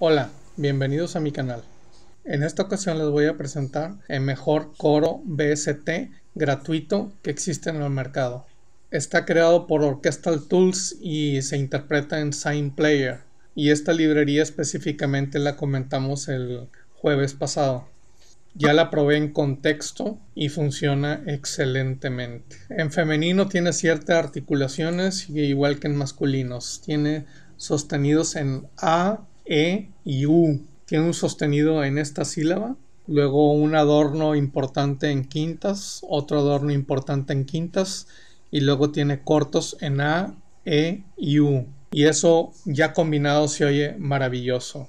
Hola, bienvenidos a mi canal. En esta ocasión les voy a presentar el mejor coro BST gratuito que existe en el mercado. Está creado por Orchestral Tools y se interpreta en Sign Player. Y esta librería específicamente la comentamos el jueves pasado. Ya la probé en contexto y funciona excelentemente. En femenino tiene ciertas articulaciones, igual que en masculinos. Tiene sostenidos en A, e y U. Tiene un sostenido en esta sílaba, luego un adorno importante en quintas, otro adorno importante en quintas y luego tiene cortos en A, E y U. Y eso ya combinado se oye maravilloso.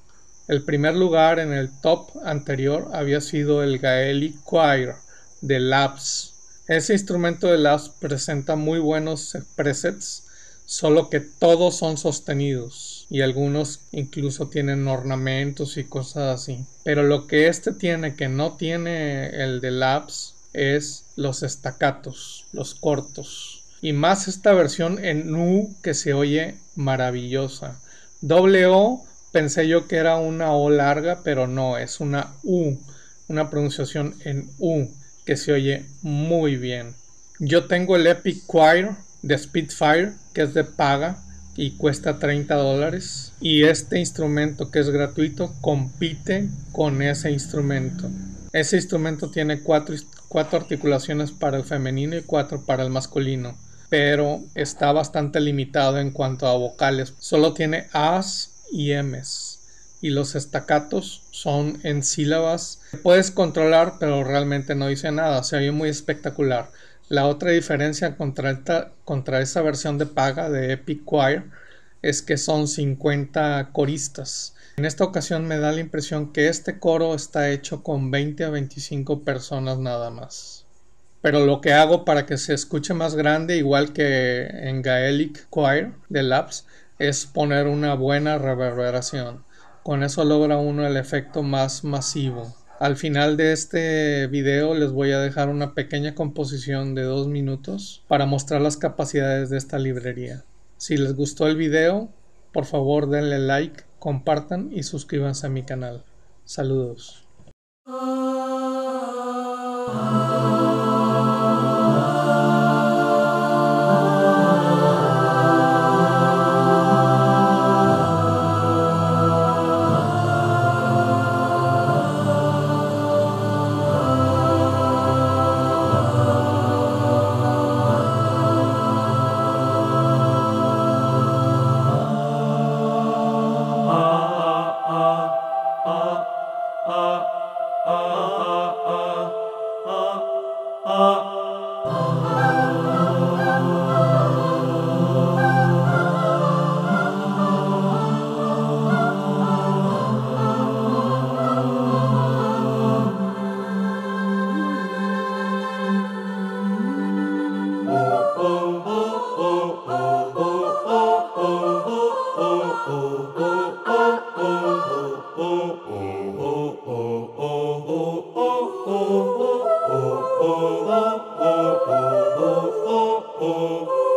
El primer lugar en el top anterior había sido el Gaelic Choir de Labs. Ese instrumento de Labs presenta muy buenos presets solo que todos son sostenidos y algunos incluso tienen ornamentos y cosas así. Pero lo que este tiene que no tiene el de Labs es los estacatos, los cortos. Y más esta versión en U que se oye maravillosa. Doble O pensé yo que era una O larga, pero no, es una U, una pronunciación en U que se oye muy bien. Yo tengo el Epic Choir de Spitfire, que es de paga y cuesta 30 dólares. Y este instrumento que es gratuito compite con ese instrumento. Ese instrumento tiene cuatro, cuatro articulaciones para el femenino y cuatro para el masculino. Pero está bastante limitado en cuanto a vocales. Solo tiene A's y M's. Y los estacatos son en sílabas. Puedes controlar, pero realmente no dice nada. Se oye muy espectacular. La otra diferencia contra, esta, versión de paga de Epic Choir es que son 50 coristas. En esta ocasión me da la impresión que este coro está hecho con 20 a 25 personas nada más. Pero lo que hago para que se escuche más grande, igual que en Gaelic Choir de Labs, es poner una buena reverberación. Con eso logra uno el efecto más masivo. Al final de este video les voy a dejar una pequeña composición de dos minutos para mostrar las capacidades de esta librería. Si les gustó el video, por favor denle like, compartan y suscríbanse a mi canal. Saludos. uh, oh, oh. oh.